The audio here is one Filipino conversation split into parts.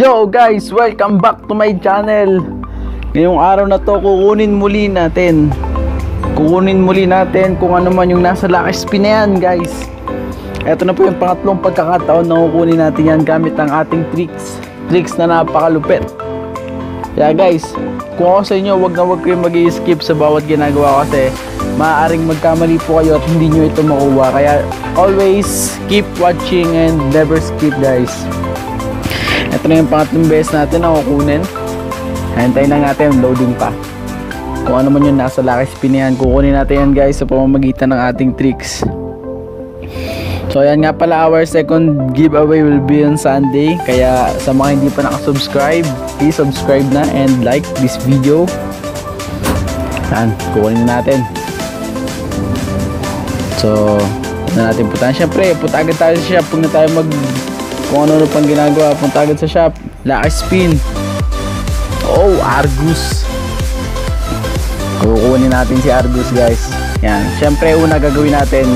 Yo guys, welcome back to my channel. Ngayong araw na to, kukunin muli natin. Kukunin muli natin kung ano man yung nasa Lucky Spin na yan guys. Ito na po yung pangatlong pagkakataon na kukunin natin yan gamit ang ating tricks. Tricks na napakalupit. Kaya guys, kung ako sa inyo, wag na wag kayong mag skip sa bawat ginagawa kasi maaaring magkamali po kayo at hindi nyo ito makuha. Kaya always keep watching and never skip guys ito na yung pangatlong beses natin na kukunin. Hintayin lang natin yung loading pa. Kung ano man yung nasa Lucky Spin yan, kukunin natin yan guys sa pamamagitan ng ating tricks. So ayan nga pala, our second giveaway will be on Sunday. Kaya sa mga hindi pa nakasubscribe, please subscribe na and like this video. Yan, kukunin na natin. So, na natin putahan. Siyempre, puta agad tayo sa shop. Huwag na tayo mag kung ano pang ginagawa. Punta agad sa shop. Lucky Spin oh Argus. Kukunin natin si Argus guys. Yan. Syempre una gagawin natin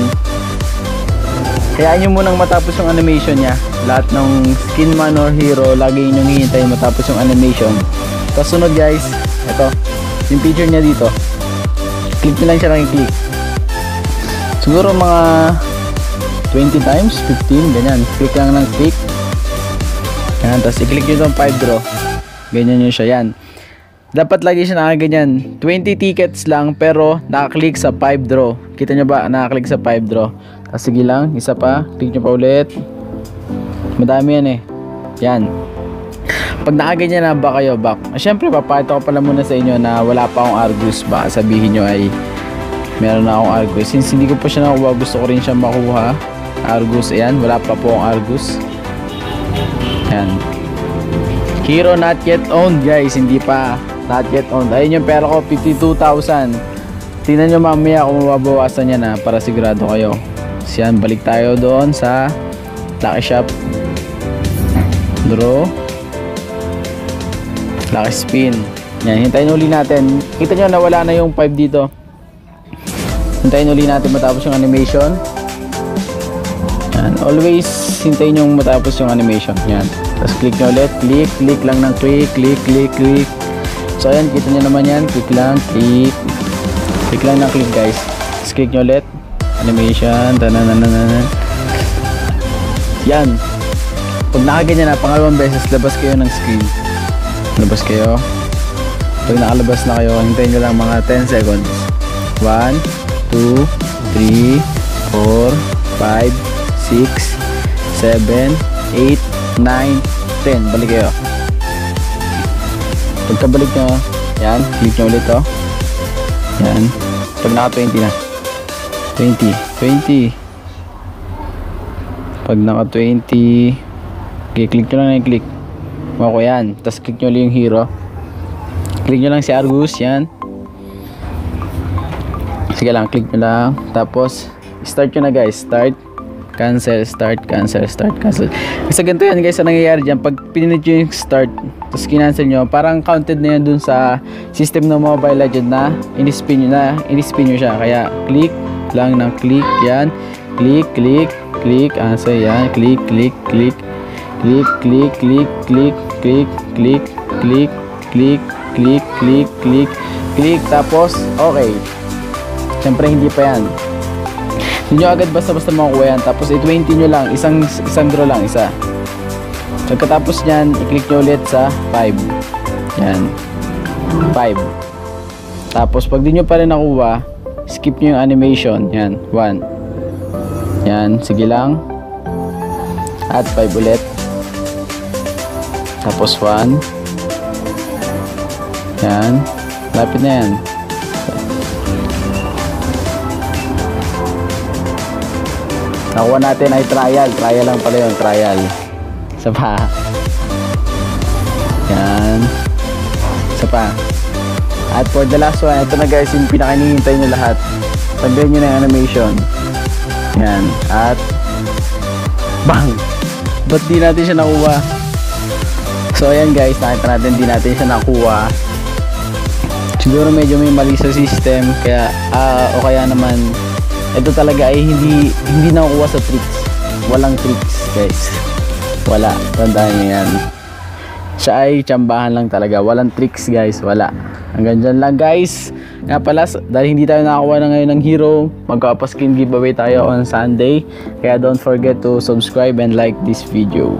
kaya nyo munang matapos yung animation nya lahat ng skin man or hero lagi nyo hihintay matapos yung animation. Tapos sunod guys ito yung picture nya dito. Click nyo lang siya ng click siguro mga 20 times 15 ganyan. Click lang ng click. Yan tapos i-click nyo itong 5 draw. Ganyan nyo siya yan. Dapat lagi siya nakaganyan. 20 tickets lang pero nakaklik sa 5 draw. Kita nyo ba? Nakaklik sa 5 draw. Tapos sige lang isa pa. Click nyo pa ulit. Madami yan eh. Yan. Pag nakaganyan na ba kayo back? Syempre papakita ko pala muna sa inyo na wala pa akong Argus. Baka sabihin nyo ay meron na akong Argus. Since hindi ko pa siya nakuha gusto ko rin siya makuha Argus. Ayan wala pa po ang Argus. Ayan. Hero not yet owned guys. Hindi pa not yet owned. Ayun yung pera ko 52,000 tingnan nyo mamaya kung mababawasan niya na para sigurado kayo. So yan balik tayo doon sa Lucky Shop. Draw. Lucky Spin. Yan hintayin uli natin. Kita nyo nawala na yung 5 dito. Hintayin uli natin matapos yung animation yan. Always hintayin yung matapos yung animation. Yan. Tapos click nyo ulit. Click. Click lang ng click. Click. Click. Click. So ayan. Kita nyo naman yan. Click lang. Click. Click lang ng click guys. Tapos click nyo ulit. Animation. Tananananan. Yan. Pag nakaganyan na pangalawang beses labas kayo ng screen. Labas kayo. Pag nakalabas na kayo, hintayin nyo lang mga 10 seconds. 1, 2, 3, 4, 5, 6, 7, 8, 9, 10. Balik kayo. Pagkabalik nyo, yan, click nyo ulit to. Yan. Pag naka 20 na. 20. 20. Pag naka 20, okay, click nyo lang na click. Mako yan. Tapos click nyo ulit yung hero. Click nyo lang si Argus, yan. Sige lang, click nyo lang. Tapos, start nyo na guys. Start cancel, start, cancel, start, cancel. Kasi ganito yan guys, ang nangyayari dyan, pag pinindot nyo yung start, tapos kinancel nyo, parang counted na yan dun sa system ng Mobile Legend na in-spin nyo na, in-spin nyo siya. Kaya click lang ng click, yan, click, click, click, answer, yan, click, click, click, click, click, click, click, click, click, click, click, click, click, click, click, tapos, okay. Siyempre hindi pa yan. Hindi nyo agad basta-basta makukuha yan. Tapos i-20 nyo lang. Isang, isang draw lang. Isa. Pagkatapos nyan, i-click nyo ulit sa 5. Yan. 5. Tapos pag di nyo pa rin nakuha, skip nyo yung animation. Yan. 1. Yan. Sige lang. Add 5 ulit. Tapos 1. Yan. Lapit na yan. Nakuha natin ay trial. Trial lang pala yun. Trial. Isa pa. Yan. Isa pa. At for the last one, ito na guys yung pinakanihintay nyo lahat. Tagdan nyo na yung animation. Yan. At bang! Ba't di natin siya nakuha? So ayan guys, nakita natin di natin siya nakuha. Siguro medyo may mali sa system kaya uh, o kaya naman ito talaga ay hindi hindi nakukuha sa tricks walang tricks guys wala tandaan nyo yan Siya ay tsambahan lang talaga. Walang tricks guys, wala. Hanggang dyan lang guys. Nga pala, dahil hindi tayo nakakuha na ngayon ng hero, magkapaskin giveaway tayo on Sunday. Kaya don't forget to subscribe and like this video.